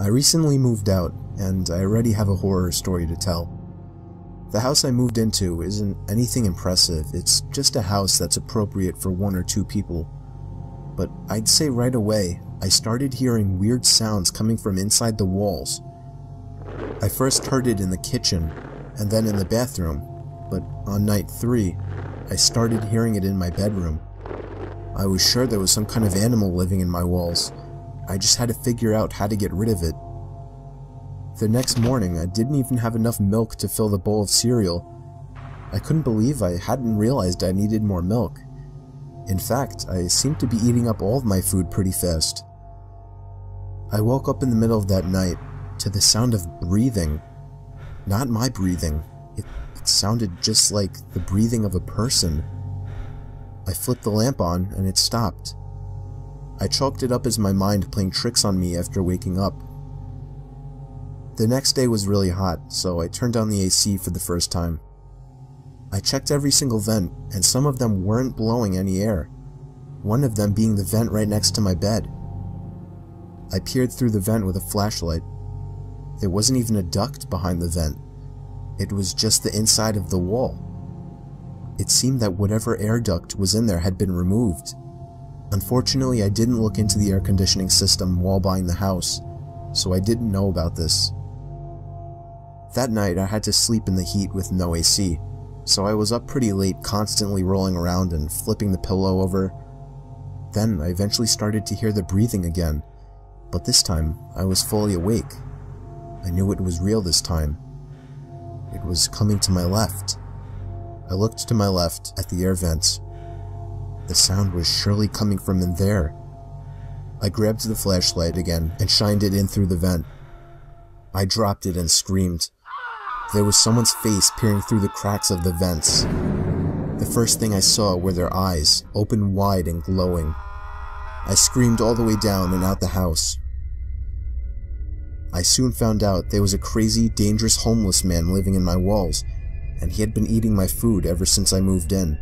I recently moved out, and I already have a horror story to tell. The house I moved into isn't anything impressive, it's just a house that's appropriate for one or two people. But I'd say right away, I started hearing weird sounds coming from inside the walls. I first heard it in the kitchen, and then in the bathroom, but on night three, I started hearing it in my bedroom. I was sure there was some kind of animal living in my walls, I just had to figure out how to get rid of it. The next morning, I didn't even have enough milk to fill the bowl of cereal. I couldn't believe I hadn't realized I needed more milk. In fact, I seemed to be eating up all of my food pretty fast. I woke up in the middle of that night to the sound of breathing. Not my breathing. It, it sounded just like the breathing of a person. I flipped the lamp on and it stopped. I chalked it up as my mind playing tricks on me after waking up. The next day was really hot, so I turned on the AC for the first time. I checked every single vent, and some of them weren't blowing any air, one of them being the vent right next to my bed. I peered through the vent with a flashlight. There wasn't even a duct behind the vent. It was just the inside of the wall. It seemed that whatever air duct was in there had been removed, Unfortunately, I didn't look into the air conditioning system while buying the house, so I didn't know about this. That night, I had to sleep in the heat with no AC, so I was up pretty late constantly rolling around and flipping the pillow over. Then I eventually started to hear the breathing again, but this time I was fully awake. I knew it was real this time. It was coming to my left. I looked to my left at the air vents the sound was surely coming from in there. I grabbed the flashlight again and shined it in through the vent. I dropped it and screamed. There was someone's face peering through the cracks of the vents. The first thing I saw were their eyes, open wide and glowing. I screamed all the way down and out the house. I soon found out there was a crazy, dangerous homeless man living in my walls, and he had been eating my food ever since I moved in.